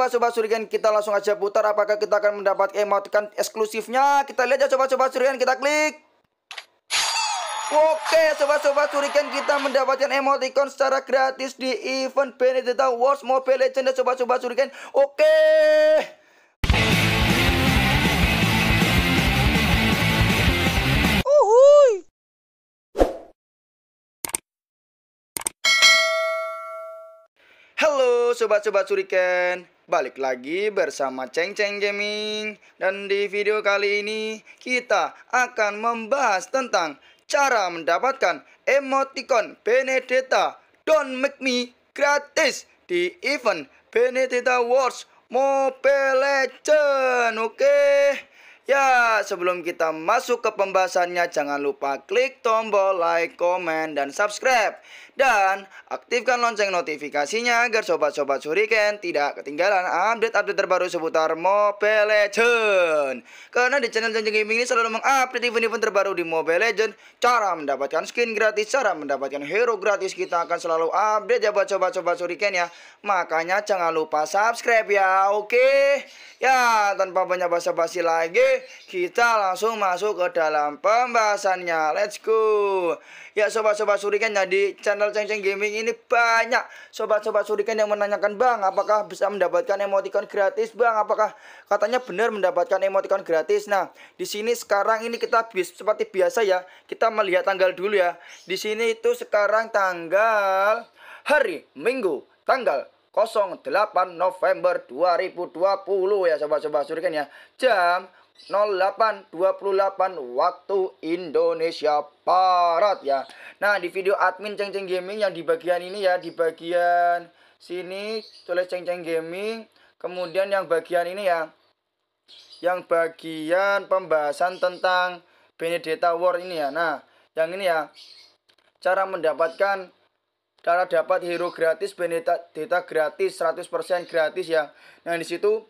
sobat-sobat surikan kita langsung aja putar apakah kita akan mendapat emoticon eksklusifnya. Kita lihat ya sobat-sobat surikan kita klik. Oke sobat-sobat surikan kita mendapatkan emoticon secara gratis di event Benedetta Wars Mobile Legends sobat-sobat surikan. Oke. Sobat-sobat suriken Balik lagi bersama Ceng Ceng Gaming Dan di video kali ini kita akan membahas tentang Cara mendapatkan emoticon Benedetta Don't Make Me gratis Di event Benedetta Wars Mobile Legends Oke Ya, sebelum kita masuk ke pembahasannya, jangan lupa klik tombol like, komen, dan subscribe. Dan aktifkan lonceng notifikasinya agar sobat-sobat Suriken tidak ketinggalan update-update terbaru seputar Mobile Legends. Karena di channel Janjeng Gaming ini selalu mengupdate event-event terbaru di Mobile Legends. Cara mendapatkan skin gratis, cara mendapatkan hero gratis, kita akan selalu update ya buat sobat-sobat Suriken ya. Makanya jangan lupa subscribe ya, oke? Ya, tanpa banyak basa-basi lagi, kita langsung masuk ke dalam pembahasannya. Let's go. Ya sobat-sobat surikan jadi channel Ceng Ceng Gaming ini banyak sobat-sobat surikan yang menanyakan Bang apakah bisa mendapatkan emoticon gratis? Bang apakah katanya benar mendapatkan emoticon gratis? Nah di sini sekarang ini kita bis, seperti biasa ya kita melihat tanggal dulu ya. Di sini itu sekarang tanggal hari Minggu tanggal 08 November 2020 ya sobat-sobat surikan ya. Jam 0828 waktu Indonesia Barat ya. Nah, di video admin Ceng Ceng Gaming yang di bagian ini ya, di bagian sini tulis Ceng Ceng Gaming, kemudian yang bagian ini ya. Yang bagian pembahasan tentang Benedetta War ini ya. Nah, yang ini ya. Cara mendapatkan cara dapat hero gratis Benedetta gratis 100% gratis ya. Nah, di situ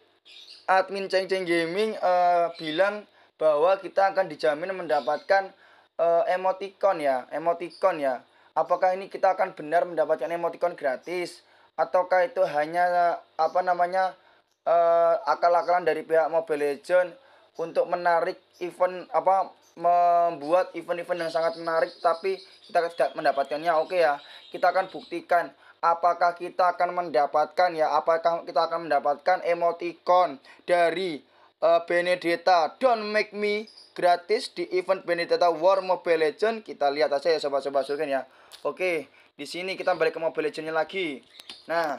admin Ceng Ceng Gaming uh, bilang bahwa kita akan dijamin mendapatkan uh, emoticon ya, emoticon ya. Apakah ini kita akan benar mendapatkan emoticon gratis? Ataukah itu hanya apa namanya uh, akal-akalan dari pihak Mobile Legend untuk menarik event apa membuat event-event yang sangat menarik tapi kita tidak mendapatkannya? Oke ya kita akan buktikan apakah kita akan mendapatkan ya apakah kita akan mendapatkan emoticon dari uh, Benedetta? Don't Make Me gratis di event Benedetta War Mobile Legend kita lihat aja ya sobat-sobat surgen ya. Oke di sini kita balik ke Mobile Legendnya lagi. Nah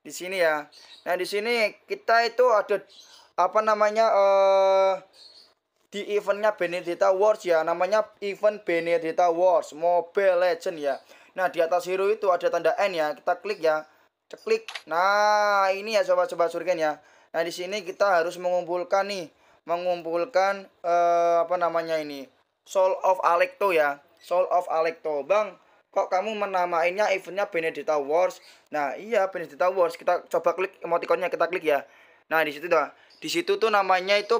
di sini ya. Nah di sini kita itu ada apa namanya uh, di eventnya Benedetta Wars ya. Namanya event Benedetta Wars Mobile Legend ya Nah, di atas hero itu ada tanda N ya. Kita klik ya. Klik. Nah, ini ya sobat-sobat surgen ya. Nah, di sini kita harus mengumpulkan nih, mengumpulkan eh, apa namanya ini? Soul of Alecto ya. Soul of Alecto. Bang, kok kamu menamainnya eventnya Benedetta Wars? Nah, iya Benedetta Wars. Kita coba klik emoticonnya, kita klik ya. Nah, di situ tuh. Di situ tuh namanya itu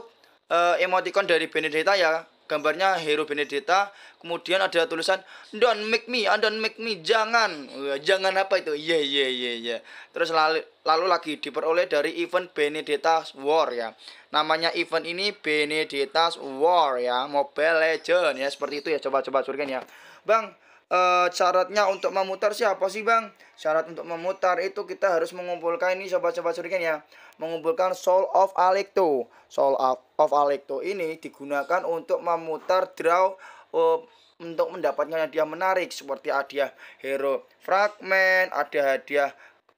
uh, emoticon dari Benedetta ya gambarnya hero Benedetta kemudian ada tulisan don't make me don't make me jangan. Jangan apa itu? Iya iya iya iya. Terus lalu, lalu lagi diperoleh dari event Benedetta War ya. Namanya event ini Benedetta War ya. Mobile Legend ya. Seperti itu ya. Coba-coba surgen ya. Bang uh, syaratnya untuk memutar siapa sih bang? Syarat untuk memutar itu kita harus mengumpulkan ini sobat-sobat surikan ya. Mengumpulkan Soul of Alecto. Soul of, of Alecto ini digunakan untuk memutar draw uh, untuk mendapatkan hadiah menarik seperti hadiah hero fragment, ada hadiah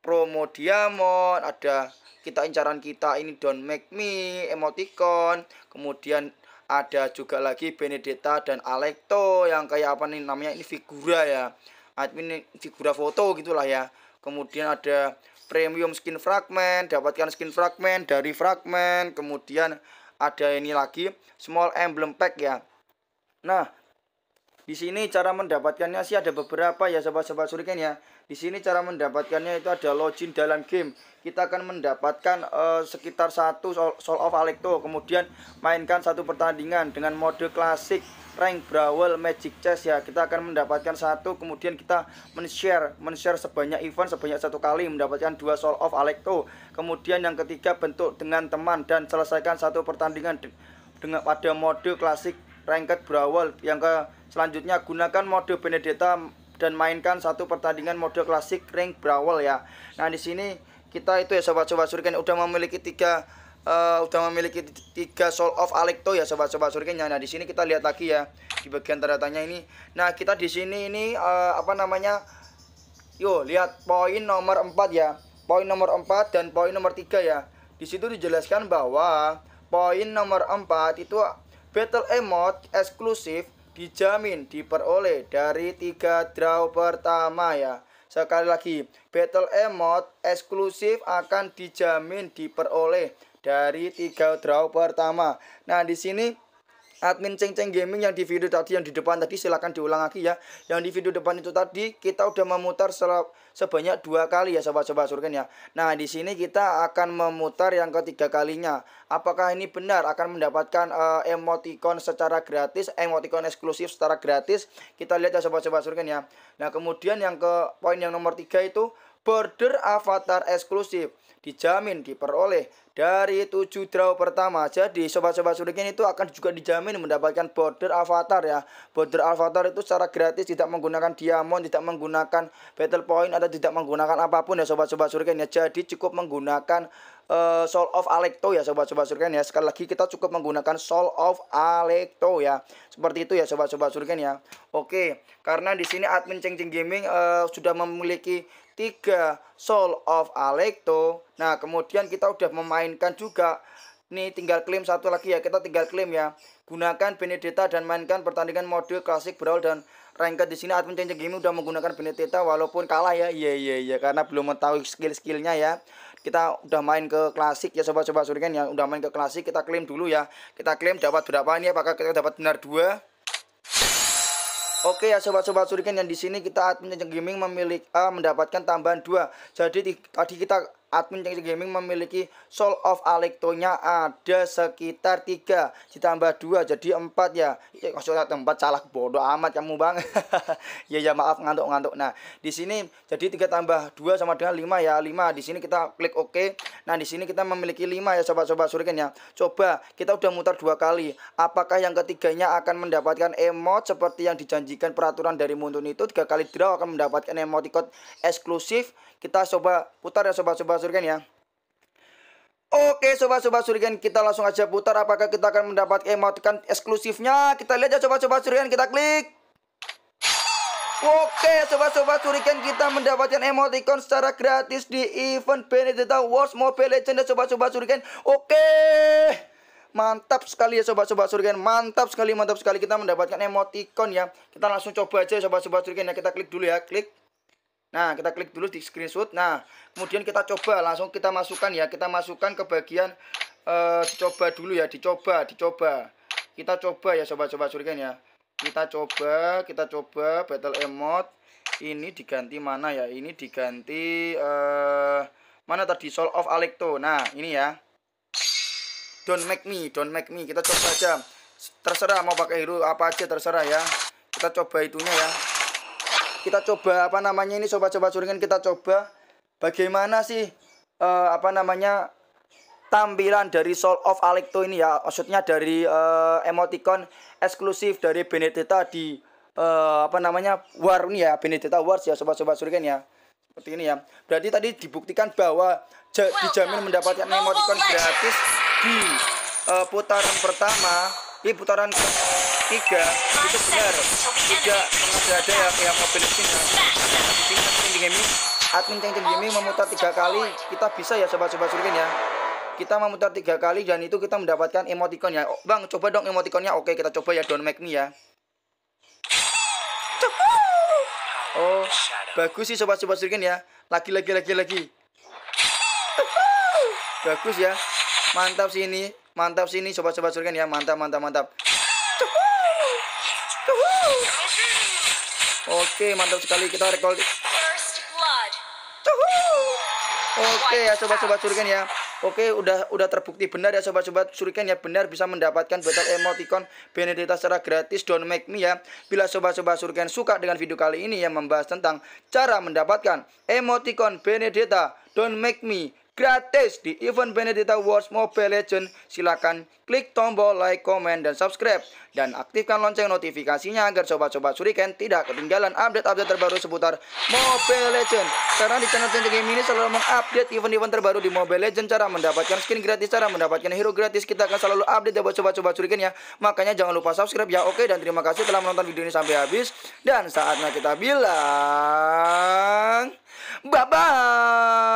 promo diamond, ada kita incaran kita ini don't make me emoticon, kemudian ada juga lagi Benedetta dan Alecto yang kayak apa nih namanya ini figura ya. Admin figura foto gitulah ya. Kemudian ada premium skin fragment dapatkan skin fragment dari fragment. Kemudian ada ini lagi small emblem pack ya. Nah di sini cara mendapatkannya sih ada beberapa ya sobat-sobat suriken ya. Di sini cara mendapatkannya itu ada login dalam game. Kita akan mendapatkan uh, sekitar satu Soul of Alecto. Kemudian mainkan satu pertandingan dengan mode klasik rank brawl magic chest ya. Kita akan mendapatkan satu kemudian kita men-share men-share sebanyak event sebanyak satu kali mendapatkan dua soul of Alecto. Kemudian yang ketiga bentuk dengan teman dan selesaikan satu pertandingan dengan pada mode klasik ranked brawl. Yang ke selanjutnya gunakan mode Benedetta dan mainkan satu pertandingan mode klasik rank brawl ya nah di sini kita itu ya sobat-sobat surken udah memiliki tiga uh, udah memiliki tiga soul of Alecto ya sobat-sobat surgennya. Nah, di sini kita lihat lagi ya di bagian tanda tanya ini. Nah, kita di sini ini uh, apa namanya? Yo, lihat poin nomor 4 ya. Poin nomor 4 dan poin nomor 3 ya. Di situ dijelaskan bahwa poin nomor 4 itu battle emote eksklusif dijamin diperoleh dari tiga draw pertama ya. Sekali lagi, battle emote eksklusif akan dijamin diperoleh dari tiga draw pertama. Nah, di sini admin Ceng Ceng Gaming yang di video tadi yang di depan tadi silahkan diulang lagi ya. Yang di video depan itu tadi kita udah memutar sebanyak dua kali ya sobat-sobat surgen ya. Nah di sini kita akan memutar yang ketiga kalinya. Apakah ini benar akan mendapatkan uh, emoticon secara gratis, emoticon eksklusif secara gratis? Kita lihat ya sobat-sobat surgen ya. Nah kemudian yang ke poin yang nomor tiga itu border avatar eksklusif dijamin diperoleh dari tujuh draw pertama. Jadi sobat-sobat surikin itu akan juga dijamin mendapatkan border avatar ya. Border avatar itu secara gratis tidak menggunakan diamond, tidak menggunakan battle point atau tidak menggunakan apa pun ya sobat-sobat surikin ya. Jadi cukup menggunakan uh, Soul of Alecto ya sobat-sobat surikin ya. Sekali lagi kita cukup menggunakan Soul of Alecto ya. Seperti itu ya sobat-sobat surikin ya. Oke, karena di sini admin Ceng Ceng Gaming uh, sudah memiliki tiga Soul of Alecto. Nah, kemudian kita udah memainkan juga Nih tinggal klaim satu lagi ya, kita tinggal klaim ya. Gunakan Benedetta dan mainkan pertandingan mode klasik brawl dan ranked di sini admin Ceng Gaming udah menggunakan Benedetta walaupun kalah ya. Iya iya iya karena belum mengetahui skill-skillnya ya. Kita udah main ke klasik ya sobat-sobat surikan ya. Udah main ke klasik kita klaim dulu ya. Kita klaim dapat berapa ini apakah kita dapat benar dua Oke ya sobat-sobat surikan yang di sini kita admin gaming memiliki uh, mendapatkan tambahan dua. Jadi tadi kita admin Cengkir Gaming memiliki Soul of Alecto-nya ada sekitar 3 ditambah 2 jadi 4 ya. Ya 4 salah bodoh amat kamu Bang. ya ya maaf ngantuk-ngantuk. Nah, di sini jadi 3 tambah 2 sama dengan 5 ya. 5 di sini kita klik OK. Nah, di sini kita memiliki 5 ya sobat-sobat surikan ya. Coba kita udah mutar dua kali. Apakah yang ketiganya akan mendapatkan emote seperti yang dijanjikan peraturan dari Muntun itu tiga kali draw akan mendapatkan emoticon eksklusif. Kita coba putar ya sobat-sobat Surgen ya. Oke sobat-sobat Surgen kita langsung aja putar apakah kita akan mendapatkan emoticon eksklusifnya. Kita lihat ya sobat-sobat Surgen kita klik. Oke sobat-sobat Surgen kita mendapatkan emoticon secara gratis di event Benedetta Wars Mobile Legends ya sobat-sobat Surgen. Oke. Mantap sekali ya sobat-sobat Surgen. Mantap sekali, mantap sekali kita mendapatkan emoticon ya. Kita langsung coba aja sobat-sobat Surgen ya. Kita klik dulu ya, klik. Nah, kita klik dulu di screenshot. Nah, kemudian kita coba langsung kita masukkan ya. Kita masukkan ke bagian uh, dicoba dulu ya, dicoba, dicoba. Kita coba ya sobat-sobat surikan ya. Kita coba, kita coba battle emote. Ini diganti mana ya? Ini diganti uh, mana tadi Soul of Alecto. Nah, ini ya. Don't make me, don't make me. Kita coba aja. Terserah mau pakai hero apa aja terserah ya. Kita coba itunya ya kita coba apa namanya ini sobat-sobat suringan kita coba. Bagaimana sih uh, apa namanya tampilan dari Soul of Alecto ini ya? Maksudnya dari uh, emoticon eksklusif dari Benedetta di uh, apa namanya War ini ya? Benedetta Wars ya sobat-sobat suringan ya. Seperti ini ya. Berarti tadi dibuktikan bahwa dijamin mendapatkan emoticon gratis di uh, putaran pertama. Di putaran ketiga itu benar. Tidak pernah ada ya kayak mobil di sini admin gaming. Admin ceng gaming memutar tiga kali. Kita bisa ya sobat-sobat surgen ya. Kita memutar tiga kali dan itu kita mendapatkan emoticon ya oh, bang coba dong emoticonnya. Oke kita coba ya don't make me ya. Oh bagus sih sobat-sobat surgen ya. Lagi lagi lagi lagi. Bagus ya. Mantap sih ini. Mantap sini sobat-sobat surga ya. Mantap, mantap, mantap. Oke, mantap sekali kita recall. Oke ya sobat-sobat surga ya. Oke, udah udah terbukti benar ya sobat-sobat Suriken ya benar bisa mendapatkan battle emoticon Benedetta secara gratis don't make me ya. Bila sobat-sobat Suriken suka dengan video kali ini yang membahas tentang cara mendapatkan emoticon Benedetta don't make me gratis di event Benedetta Wars Mobile Legends. Silakan klik tombol like, comment, dan subscribe. Dan aktifkan lonceng notifikasinya agar sobat-sobat Suriken tidak ketinggalan update-update terbaru seputar Mobile Legends. Karena di channel Channel Game ini selalu mengupdate event-event terbaru di Mobile Legends. Cara mendapatkan skin gratis, cara mendapatkan hero gratis. Kita akan selalu update ya buat sobat-sobat Suriken ya. Makanya jangan lupa subscribe ya. Oke, dan terima kasih telah menonton video ini sampai habis. Dan saatnya kita bilang... Bye-bye!